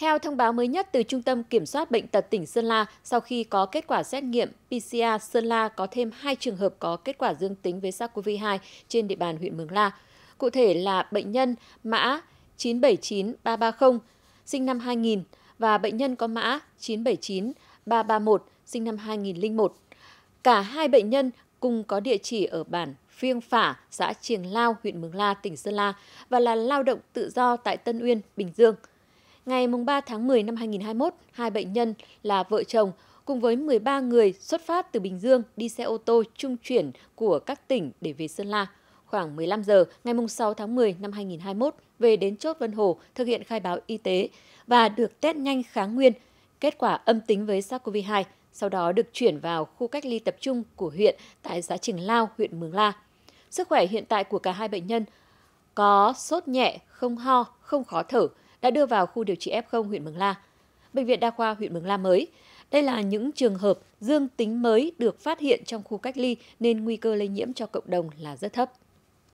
Theo thông báo mới nhất từ Trung tâm Kiểm soát Bệnh tật tỉnh Sơn La, sau khi có kết quả xét nghiệm PCR, Sơn La có thêm 2 trường hợp có kết quả dương tính với SARS-CoV-2 trên địa bàn huyện Mường La. Cụ thể là bệnh nhân mã 979330, sinh năm 2000 và bệnh nhân có mã 979331, sinh năm 2001. Cả hai bệnh nhân cùng có địa chỉ ở bản Phiêng Phả, xã Triềng Lao, huyện Mường La, tỉnh Sơn La và là lao động tự do tại Tân Uyên, Bình Dương. Ngày 3 tháng 10 năm 2021, hai bệnh nhân là vợ chồng cùng với 13 người xuất phát từ Bình Dương đi xe ô tô trung chuyển của các tỉnh để về Sơn La. Khoảng 15 giờ ngày 6 tháng 10 năm 2021 về đến chốt Vân Hồ thực hiện khai báo y tế và được test nhanh kháng nguyên, kết quả âm tính với SARS-CoV-2, sau đó được chuyển vào khu cách ly tập trung của huyện tại xã Trường Lao, huyện Mường La. Sức khỏe hiện tại của cả hai bệnh nhân có sốt nhẹ, không ho, không khó thở, đã đưa vào khu điều trị F0 huyện Mường La. Bệnh viện Đa khoa huyện Mường La mới. Đây là những trường hợp dương tính mới được phát hiện trong khu cách ly nên nguy cơ lây nhiễm cho cộng đồng là rất thấp.